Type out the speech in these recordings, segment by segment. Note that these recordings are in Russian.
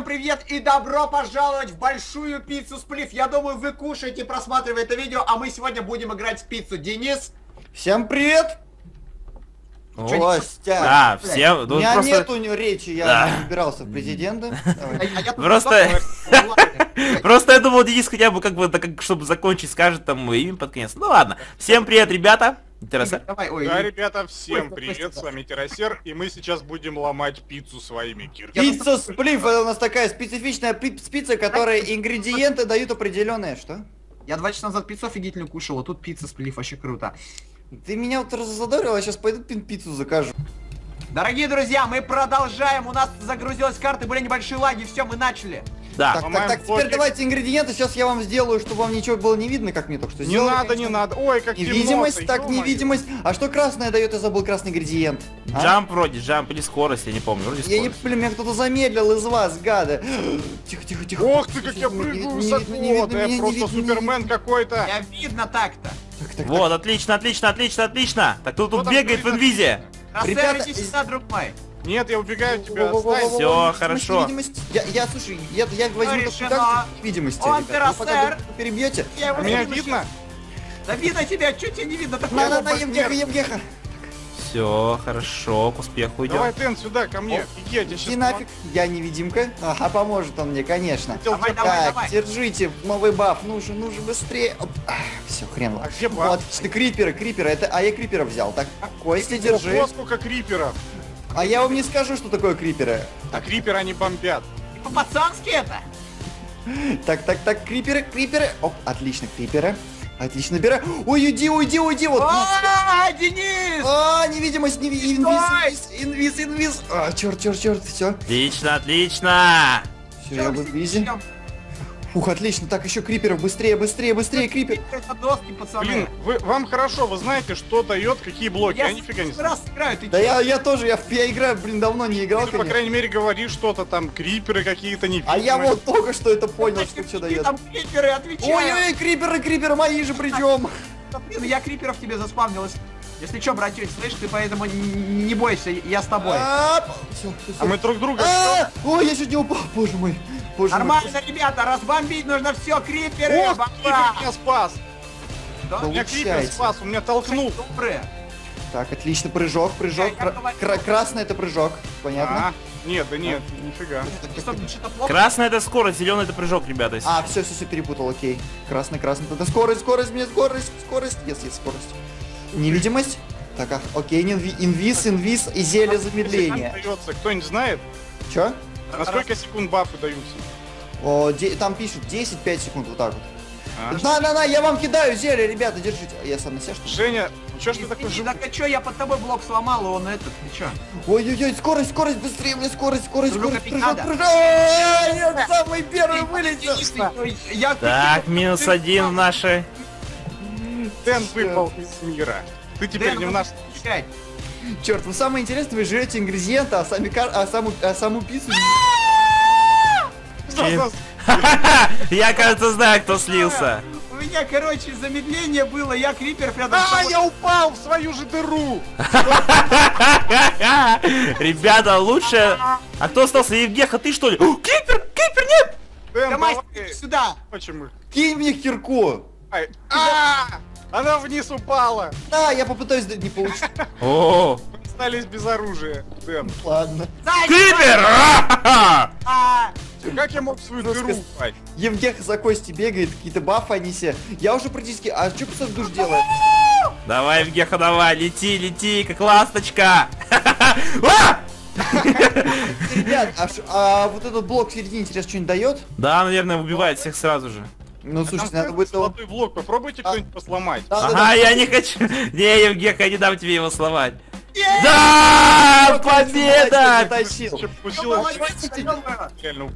всем привет и добро пожаловать в большую пиццу сплив. Я думаю, вы кушаете, просматривая это видео, а мы сегодня будем играть в пиццу. Денис, Всем привет! Костя! Да, всем, У ну меня просто, нет у него речи, я Да. не выбирался в президенты. а- Просто-. Просто я думал, Денис хотя бы как бы, так как, чтобы закончить, скажет там мое имя под конец. Ну ладно, всем привет, ребята. Интересно? Давай, ой, Да, ребята, всем Ой, привет, спасибо. с вами Террасер, и мы сейчас будем ломать пиццу своими кирками. Пицца сплив, это у нас такая специфичная пи- пицца, которая ингредиенты дают определенные, что? Я два часа назад пиццу офигительную кушал, а тут пицца сплив, вообще круто. Ты меня вот раззадорил, я сейчас пойду пиццу закажу. Дорогие друзья, мы продолжаем, у нас загрузилась карта, были небольшие лаги, все, мы начали. Да. Так, так, так, теперь давайте ингредиенты, сейчас я вам сделаю, чтобы вам ничего было не видно, как мне только что Не сделали. надо, не надо. Ой, как Невидимость, так, невидимость. А что красное дает, я забыл красный ингредиент. А? Джамп вроде, джамп или скорость, я не помню, вроде Я не, скорость. блин, меня кто-то замедлил из вас, гады. Тихо, тихо, тихо. Ох ты, как я Не прыгаю не высоко, не я не просто не супермен какой-то. Я видно так-то. Так, так, так. Вот, отлично, отлично, отлично, отлично. Так кто тут бегает в инвизе? Рассер, Ребята, иди сюда, друг мой. Нет, я убегаю от тебя, невидимость, хорошо. Я, я, слушай, я, я возьму тактику невидимости. Он террасер. перебьете. А меня видно? Да видно тебя, что тебе не видно? Так На, на, надо на, Евгеха, Евгеха. Все, хорошо, к успеху Давай, идем. Тен, сюда, ко мне. Иди, я тебе Иди сейчас нафиг, я невидимка. Ага, поможет он мне, конечно. Давай, давай, Так, давай. держите, новый баф, нужен, нужен быстрее. Все, хрен А где Вот, баф? отлично, крипера, крипера, это, а я крипера взял. Так, Костя, держи. Ого, сколько криперов. А я вам не скажу, что такое криперы. А криперы они бомбят. По-пацански это. Так, так, так, криперы, криперы. Оп, отлично, криперы. Отлично, набирай. Ой, уйди, уйди, уйди, вот. А, Денис! А, невидимость, неви... инвиз, инвиз, инвиз, инвиз. А, черт, черт, черт, все. Отлично, отлично. Все, я в инвизе. Ух, отлично, так, еще криперов, быстрее, быстрее, быстрее, крипер. Доски, пацаны. Блин, вы, вам хорошо, вы знаете, что дает, какие блоки. Я, нифига не знаю. раз играю, ты Да я, я тоже, я, я играю, блин, давно не играл, Ты, по крайней мере, говоришь что-то там, криперы какие-то не А я вот только что это понял, что что дает. там криперы, отвечаю. Ой-ой-ой, криперы, криперы мои же причем. Да, блин, я криперов тебе заспавнилась. Если что, братюнь, слышь, ты поэтому не бойся, я с тобой. А мы друг друга... А, Ой, я чуть не упал, боже мой. Боже мой. Нормально, ребята, разбомбить нужно все, криперы, Ох, бомба. крипер меня спас! Да, Да Меня крипер спас, он меня толкнул. добрые. Так, отлично, прыжок, прыжок. Кра- Красный это прыжок, понятно? А, нет, да нет, нифига. Что, что-то плохо? Красный это скорость, зеленый это прыжок, ребята. А, все, все, все перепутал, окей. Красный, красный. Это скорость, скорость, мне скорость, скорость. Yes, yes, скорость. Невидимость. Так, а, окей, инви- инвиз, инвиз и зелье замедления. Кто-нибудь знает, Чё? На сколько секунд бафы даются? О, де- там пишут 10-5 секунд, вот так вот. А? На-на-на, я вам кидаю зелье, ребята, держите. А Я сам на себя что ли? Женя, чё ж ты такой жив? так а чё, я под тобой блок сломал, и он этот, ты чё? Ой-ой-ой, скорость, скорость, быстрее, мне скорость, скорость, Друга скорость, прыжок, прыжок. А, Я самый первый вылетел. Я Так, минус один в нашей. Дэн выпал из мира. Ты теперь не в наш... Черт, вы самое интересное, вы жрете ингредиенты, а, сами кар... а, саму... а саму пиццу... Я, кажется, знаю, кто слился. У меня, короче, замедление было, я крипер рядом А, я упал в свою же дыру! Ребята, лучше... А кто остался? Евгеха, ты что ли? О, Кипер, Кипер, нет! Давай, мастер, сюда! почему? Кинь мне кирку. Она вниз упала! Да, я попытаюсь, да, не получится. О, Мы остались без оружия, Дэн. Ладно. А-ха-ха! А, Как я мог свою дыру упасть? Евгех за Кости бегает, какие-то бафы они все. Я уже практически... А что 500 душ делает? Давай, Евгеха, давай, лети, лети, как ласточка! А! Ребят, а, ш- а вот этот блок в середине интересно что-нибудь дает? Да, наверное, убивает всех сразу же. Ну, слушайте, Там надо будет его... золотой блок, попробуйте А. кто-нибудь посломать. Да, Ага, да. я не хочу. Не, Евгеха, я не дам тебе его сломать. Да! Победа!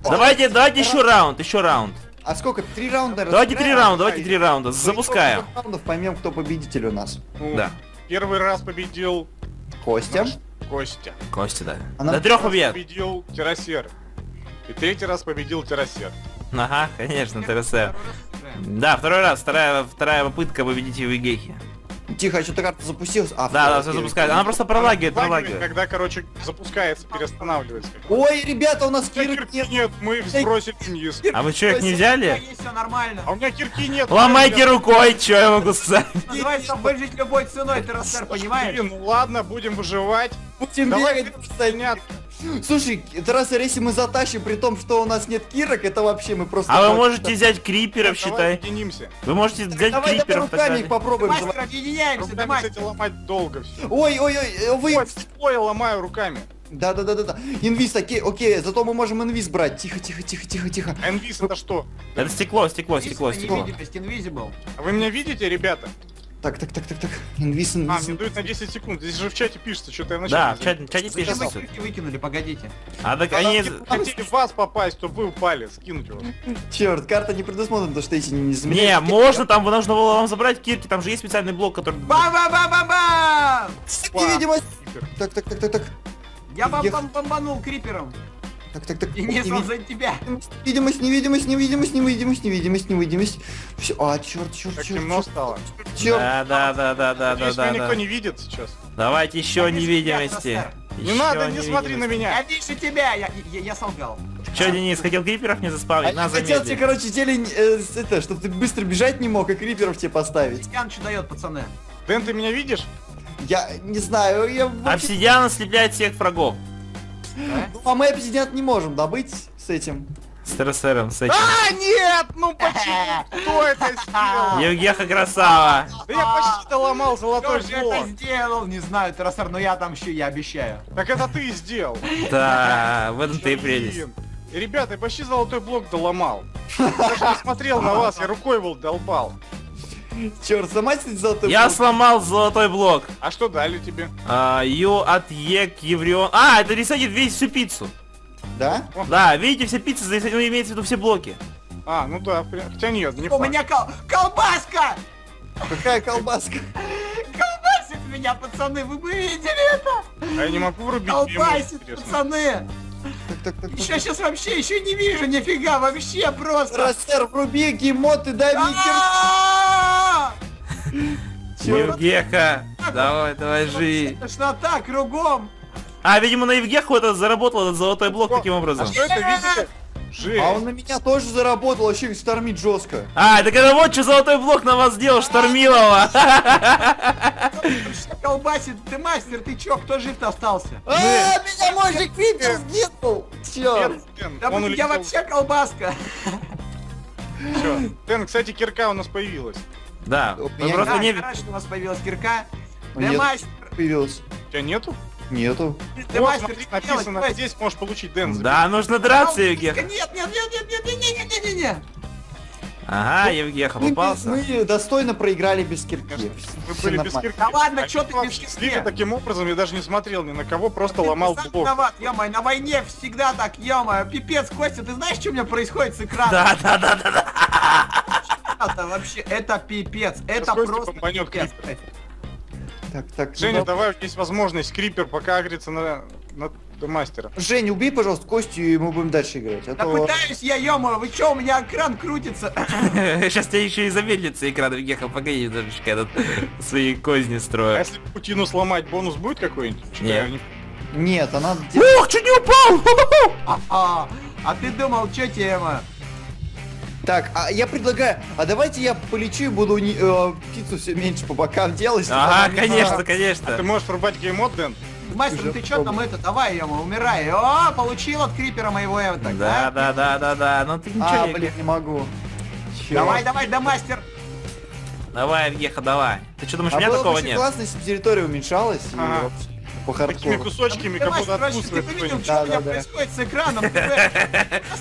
Давайте, давайте еще раунд, еще раунд. А сколько? Три раунда Давайте три раунда, давайте три раунда. Запускаем. По итогу раундов поймем, кто победитель у нас. Ну, Да. Первый раз победил Костя. Костя. Костя, да. Она- До трех побед. победил Террасер. И третий раз победил Террасер. Ага, конечно, ТРС. Да, второй раз, вторая, вторая попытка победить Евгехи. Тихо, что-то карта запустилась. А, Да, да, все окей. запускает. Она просто пролагивает, Пролагивает. Когда, короче, запускается, переостанавливается. Ой, ребята, у нас У меня кирок кирки нет. нет, мы их сбросили вниз. А вы что, их не взяли? есть все нормально. А у меня кирки нет. Ломайте рукой, что я могу сказать? Называется выжить любой ценой, Террасер, понимаешь? Блин, ну ладно, будем выживать. Будем Давай, бегать. Слушай, Тараса, если мы затащим, при том, что у нас нет кирок, это вообще мы просто... А вы можете взять криперов, Давай считай. объединимся. Вы можете взять Давай, давай криперов так руками их попробуем. Мастер, объединяемся, мастер. кстати, ломать долго все. Ой, ой, ой, вы... Ой, ломаю руками. Да, да, да, да, да. Инвиз, окей, окей, зато мы можем инвиз брать. Тихо, тихо, тихо, тихо, тихо. Инвиз это что? Это стекло, стекло, стекло, стекло. Invisible. А вы меня видите, ребята? Так, так, так, так, так. Инвиз, А, инвиз. мне дают на 10 секунд. Здесь же в чате пишется, что-то я Да, начал. в чате, в чате Зачем пишется. вы выкинули, погодите. А так Они они... хотели в вас попасть, чтобы вы упали, скинуть вас. Черт, карта не предусмотрена, потому что эти не Не, заменяют. можно, там нужно было вам забрать кирки, там же есть специальный блок, который... Ба-ба-ба-ба-ба! Невидимость. Так, так, так, так, так. Я бам бам бомбанул крипером. Так, так, так. И не за тебя. Невидимость, невидимость, невидимость, невидимость, невидимость, невидимость. Все, а, черт, черт, черт, темно черт, стало. черт. Да, да, да, да, да, да, да, никто не видит сейчас. Давайте еще Я невидимости. Не надо, не смотри на Я меня. вижу тебя, я, я, я солгал. Че, Денис, хотел криперов не А заспавнить? я На, хотел тебе, короче, зелень, э, это, чтобы ты быстро бежать не мог, и криперов тебе поставить. Ян что дает, пацаны? Дэн, ты меня видишь? Я не знаю, я. Обсидиан ослепляет всех врагов. Ну, а мы обсидиан не можем добыть с этим. С ТРСРом, с этим. А, нет! Ну почему? Кто это сделал? Евгеха красава. Да я почти доломал Кто золотой же это блок. сделал? Не знаю, Террасер, но я там я обещаю. Так это ты сделал. Да, в этом-то и прелесть. Ребята, я почти золотой блок доломал. Даже не смотрел на вас, я рукой был долбал. Черт, сломать золотой Я блок? сломал золотой блок. А что дали тебе? А, Ю от Ек Еврион. А, это рисует весь всю пиццу. Да? Да, видите, все пиццы, за- ну, имеется в виду все блоки. А, ну да, хотя нет, не У факт. меня кол... колбаска! Какая колбаска? Колбасит меня, пацаны, вы бы видели это? А я не могу врубить Колбасит, пацаны! Так, так, так. Еще сейчас вообще еще не вижу нифига, вообще просто! Растер, вруби геймод и дай мне. Евгеха, давай, давай, жи. Тошнота кругом! А, видимо, на Евгеху это заработал этот золотой блок таким образом. А что это, видите? Жесть. А он на меня тоже заработал, вообще штормит жестко. А, так это вот что золотой блок на вас сделал, Штормилова. Колбасит, ты мастер, ты чё, кто жив-то остался? А, меня мой же крипер сгинул! Дэн, Да я вообще колбаска! Всё. Дэн, кстати, кирка у нас появилась. Да, меня просто не... у нас появилась кирка. Да Нет. мастер, Появилось. У тебя нету? Нету. да вот, смотри, что написано, давай. здесь можешь получить Дэн. Да, нужно драться, Евгеха. нет, нет, нет, нет, нет, нет, нет, нет, нет, нет. Ага, Евгеха попался. мы достойно проиграли без кирки. Мы были без кирки. Да ладно, чё ты без кирки? таким образом, я даже не смотрел ни на кого, просто Ты ломал блок. виноват, ё на войне всегда так, ё Пипец, Костя, ты знаешь, что у меня происходит с экраном? Да, да, да, да, да. Это вообще, это пипец, это просто пипец. Так, так. Женя, ну, давай, есть возможность крипер пока агрится на, на мастера. Жень, убей, пожалуйста, Костю, и мы будем дальше играть. А Да то... пытаюсь я, ё вы чё, у меня экран крутится. Сейчас тебе еще и замедлится экран, Евгеха, погоди, немножечко этот свои козни А строю. если Путину сломать, бонус будет какой-нибудь? Нет. Нет, она... Ух, чуть не упал! А, а ты думал, чё тема? Так, а я предлагаю, а давайте я полечу и буду не- э, птицу все меньше по бокам делать. чтобы Ага, она не- конечно, А ты конечно. можешь врубать геймод, Дэн? Мастер, Уже ты чё там это, давай, ё умирай. О, получил от крипера моего эвота. Да, да, да, да, да, ну ты А, ничего, блин, не могу. Чё? Давай, давай, да, мастер. Давай, Евгеха, давай. Ты что думаешь, у А меня было бы такого очень нет? классно, если бы территория уменьшалась и Ага. вообще по Такими кусочками, как будто ты откусывает бы видел, что у меня происходит с экраном. Ты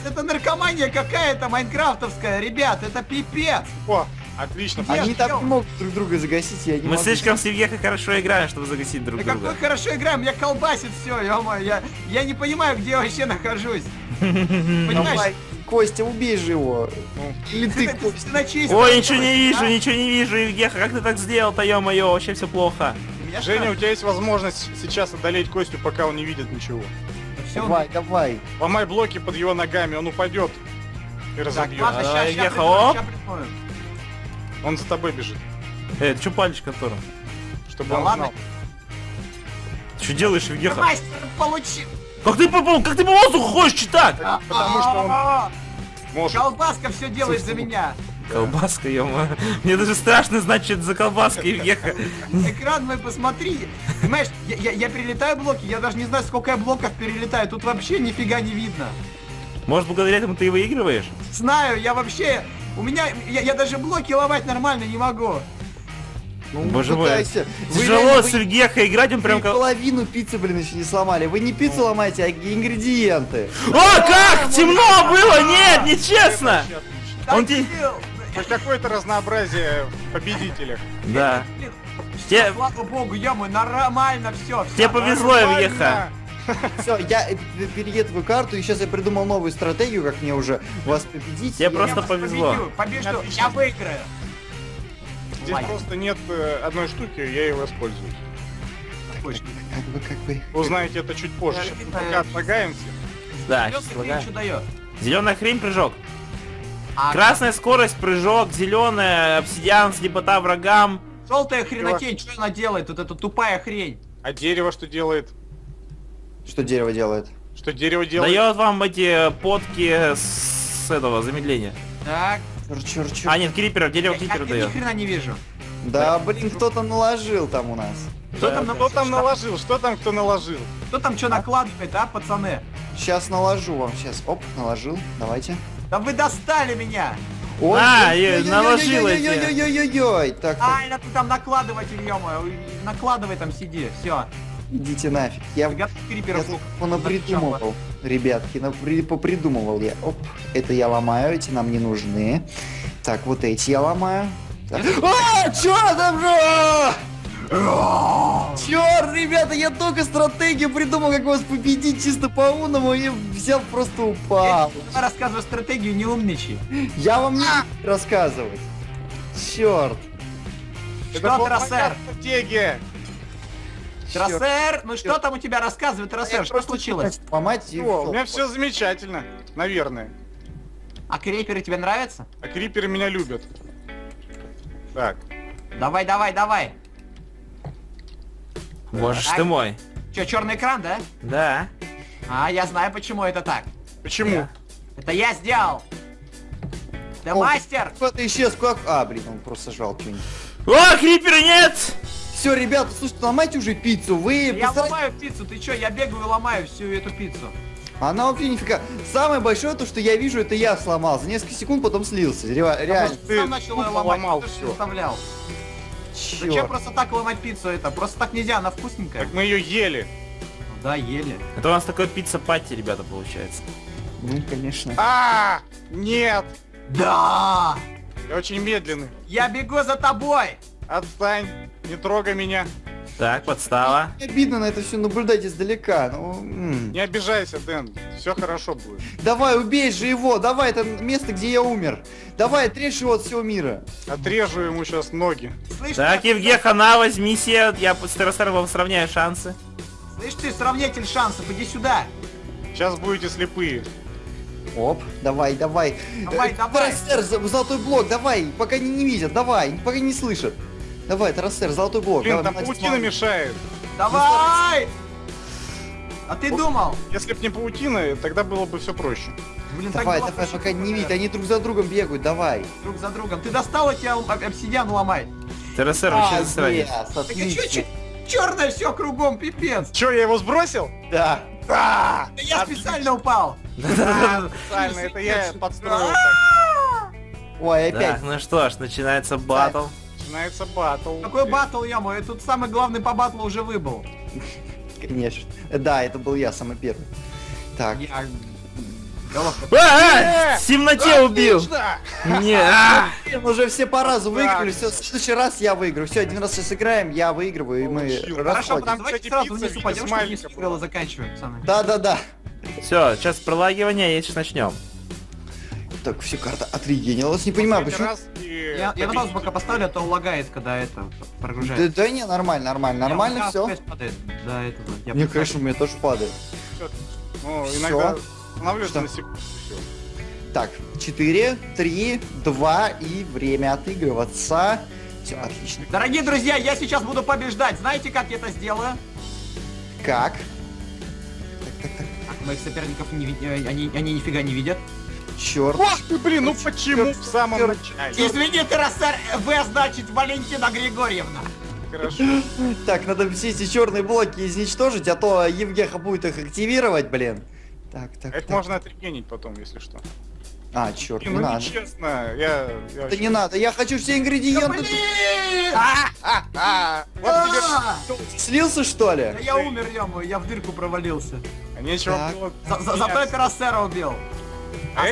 Это наркомания какая-то майнкрафтовская, ребят, это пипец. О, отлично. Они Чё? не могут друг друга загасить, я не Мы могу. слишком с Евгехой хорошо играем, чтобы загасить друг Да как друга. мы хорошо играем, меня колбасит все, ё я, я не понимаю, где я вообще нахожусь. Понимаешь? Костя, убей же его. Ну. Или Ты, ты, ты, Костя. ты Ой, ничего не а? вижу, ничего не вижу, Евгеха, как ты так сделал-то, ё-моё, вообще все плохо. Меня Женя, у тебя есть возможность сейчас одолеть Костю, пока он не видит ничего. Всё, Давай, давай. Ломай блоки под его ногами, он упадет и Так, разобьет. ладно, придумаю, оп. щас придумаю. Он за тобой бежит. Э, ты что палишь которым? чтобы Да он ладно. знал. Ты что делаешь, Евгеха? Мастер, получи! Как ты по, как ты по воздуху ходишь так? Потому что он А, может. Колбаска все делает за меня. Колбаска, ё Мне даже страшно знать, что это за колбаска, Евгеха. Экран мой посмотри. Понимаешь, я, я, я перелетаю блоки, я даже не знаю, сколько я блоков перелетаю. Тут вообще нифига не видно. Может, благодаря этому ты и выигрываешь? Знаю, я вообще... У меня... Я, я даже блоки ломать нормально не могу. Ну, Боже мой. Вы Тяжело реально- с вы- Евгеха играть, он вы прям как... половину пиццы, блин, еще не сломали. Вы не пиццу ломаете, а ингредиенты. О, как? Темно было! Нет, нечестно! Он те- Дебил! Хоть какое-то разнообразие в победителях. Да. Те- Слава богу, ё нормально все. Тебе повезло, Евгеха. Все, я перееду твою карту, и сейчас я придумал новую стратегию, как мне уже вас победить. Тебе просто повезло. Побежду, я выиграю. Здесь просто нет э, одной штуки, я ее воспользуюсь. Как бы, как бы. Узнаете это чуть позже. Пока отлагаемся. Да? Зеленая хрень, прыжок. А Красная скорость, прыжок, зеленая, обсидиан, слепота врагам. желтая хренотень, что она делает? Вот эта тупая хрень. А дерево что делает? Что дерево делает? Что дерево делает? Дает вам эти потки с этого замедления. Так. Чёрт, чёрт, чёрт. А, нет, крипера, дерево Я, крипера я ни дает. хрена не вижу. Да, блин, кто-то наложил там у нас. Кто Да, там, да. Кто там наложил? Что там кто наложил? кто там что накладывает, а, пацаны? Сейчас наложу вам, сейчас. Оп, наложил, давайте. Да вы достали меня! Ой, А, ой, е- ой, наложил ой, эти. ой, ой, ой, ой, ой. Так, Ай, ты там накладыватель, ё Накладывай там, сиди. Все. идите нафиг. Я, я понапридумывал. Ребятки, напри- попридумывал я. Оп, это я ломаю, эти нам не нужны. Так, вот эти я ломаю. Так. А, чё там же? Черт, ребята, я только стратегию придумал, как вас победить чисто по умному и взял просто упал. Я рассказываю стратегию, не умничай. Я вам не рассказывать. Черт. Что, Трассер? стратегия. Трассер, ну что там у тебя рассказывает, Трассер? Что случилось? Ломать О, у меня все замечательно, наверное. А креперы тебе нравятся? А криперы меня любят. Так, Давай, давай, давай. Боже ж Так. ты мой. Че, черный экран, да? Да. А, я знаю, почему это так. почему? Это я сделал. Да О, мастер! Куда-то исчез, как... А, блин, он просто жал что-нибудь. О, крипера нет! Все, ребята, слушайте, ломайте уже пиццу. Вы Я постарайтесь- ломаю пиццу, ты чё? Я бегаю и ломаю всю эту пиццу. Она вообще нифига. Самое большое, то, что я вижу, это я сломал. За несколько секунд потом слился. Ре- Реально. Ты ты сам начал ее ломать, ломал ты ж всё. Заставлял. Зачем Черт. просто так ломать пиццу это? Просто так нельзя, она вкусненькая. Так мы ее ели. Ну Да, ели. Это у нас такой пицца-party, ребята, получается. Ну, конечно. А, нет, Да! я очень медленный. Я бегу за тобой! Отстань, не трогай меня. Так, подстава. Обидно на это все наблюдать издалека. Ну, м. Не обижайся, Дэн, все хорошо будет. Давай, убей же его. Давай, это место, где я умер. Давай, отрежь его от всего мира. Отрежу ему сейчас ноги. Слышь, Так, ты, Евгеха, на, возьми себе. Я с Террасером вам сравняю шансы. слышь ты, сравнитель шансов, иди сюда! Сейчас будете слепые. Оп, давай, давай. Давай, Э, давай. Тарассер, за- золотой блок, давай, пока не, не видят, давай, пока не слышат. Давай, Тарассер, золотой блок. Блин, давай, там паутина мешает. Давай! А ты думал? Если б не паутина, тогда было бы все проще. Блин, так Давай, было давай, проще, пока не видят, они друг за другом бегают, давай. Друг за другом. Ты достал эти об- обсидиан ломать? Террасер вообще А, засранец. yes, Так и чё, отлично. чё, черное все кругом, пипец! Че, я его сбросил? Да. Да! Да я специально упал! Да, специально, это я подстроил так. Ой, опять. Так, ну что ж, начинается батл. Начинается батл. Какой батл, ё моё, тут самый главный по батлу уже выбыл. Конечно. Да, это был я самый первый. Так. Я... А, а, в темноте убил. Не, а. Уже все по разу выиграли, все, в следующий раз я выиграю. Все, один раз сейчас играем, я выигрываю, и мы. Хорошо, давайте кстати, сразу вниз упадем, чтобы не заканчиваем, пацаны. Да-да-да. Все, сейчас пролагивание, и сейчас начнем. Так, все, карта отрегенилась, не понимаю, почему... раз и Я, я на паузу пока поставлю, а то лагает, когда это Да, прогружается. да не, нормально, нормально, нормально все. Падает. Да, это я Мне, конечно, у меня тоже падает. Ну, иногда останавливается Что? на секунду. всё. Так, 4, 3, 2 и время отыгрываться. Все, отлично. Дорогие друзья, я сейчас буду побеждать. Знаете, как я это сделаю? Как? Так, моих соперников не э, они, они нифига не видят. Черт. Ох ты, блин, ну почему в самом начале? Извини, Террасер, В значит Валентина Григорьевна. Хорошо. Так, надо все эти черные блоки изничтожить, а то Евгеха будет их активировать, блин. Так, так, Это так. можно отрегенить потом, если что. А, черт, Блин, не ну надо. нечестно. Я... я Это вообще- не надо, я хочу все ингредиенты. Блин! А, тебе А! Слился, что Да ли? Я умер, ё я в дырку провалился. нечего было. За- за- Зато я убил. А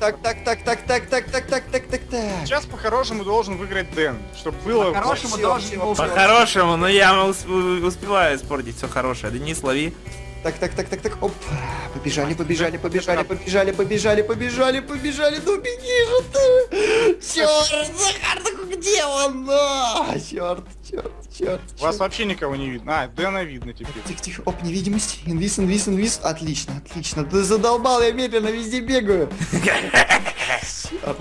Так, так, так, так, так, так, так, так, так, так, так. Сейчас по-хорошему должен выиграть Дэн, чтобы было... По-хорошему должен. По-хорошему, но я усп- успеваю испортить все хорошее. Денис, лови. Так, так, так, так, так, оп. Побежали, побежали, побежали, побежали, побежали, побежали, побежали. Ну беги же ты! Черт, Захар, где он? А, черт, черт, черт. Вас вообще никого не видно. А, Дэна видно теперь. Тихо, тихо, оп, невидимость, инвиз, инвиз, инвиз. Отлично, отлично. Ты задолбал, я медленно везде бегаю. Черт.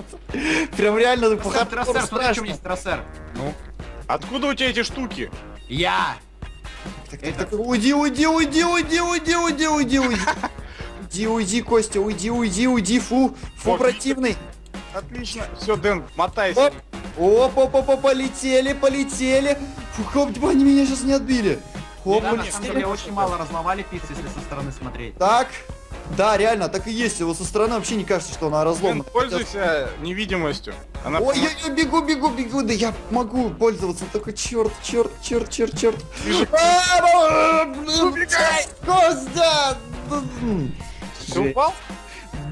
Прям реально хардкору Террасер, смотри, страшно. есть Террасер. Ну. Откуда у тебя эти штуки? Я. Так, так, так, уйди, уйди, уйди, уйди, уйди, уйди, уйди, уйди. Уйди, уйди, Костя, уйди, уйди, уйди, фу, фу, противный. Отлично. Все, Дэн, мотайся. Оп, оп, оп, оп, полетели, полетели. Фу, хоп, они меня сейчас не отбили. Хоп, Да, на самом деле очень мало разломали пиццу, если со стороны смотреть. Так, да, реально, так и есть. Его со стороны вообще не кажется, что она Дэн, разломана. пользуйся невидимостью. Она Ой, я, я бегу, бегу, бегу, да я могу пользоваться, только черт, черт, черт, черт, черт. А, блин, Костя! М. Ты упал?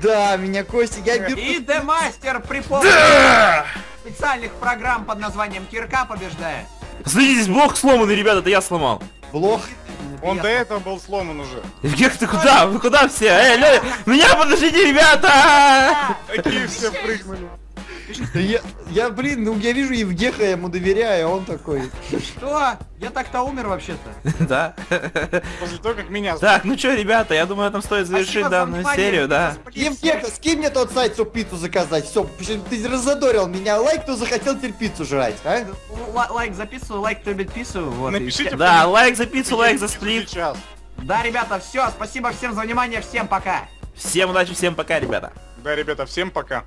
Да, меня Костя, я беру. И Демастер при помощи специальных программ под названием Кирка побеждает. Смотрите, здесь блок сломанный, ребята, это я сломал. Блох. Он до этого был сломан уже. Евгех, ты куда? Вы куда все? Эй, Лёля, меня подождите, ребята! Такие все прыгнули. Я, я, блин, ну я вижу Евгеха, я ему доверяю, а он такой. Что? Я так-то умер вообще-то. Да. После того, как меня... Так, ну чё, ребята, я думаю, там стоит завершить данную серию, да. Евгеха, скинь мне тот сайт, чтобы пиццу заказать. Все, ты разодорил меня. Лайк, кто захотел теперь пиццу жрать, а? Лайк за пиццу, лайк кто любит пиццу. Вот, Напишите Да, лайк за пиццу, лайк за spleef. Да, ребята, все, спасибо всем за внимание, всем пока. Всем удачи, всем пока, ребята. Да, ребята, всем пока.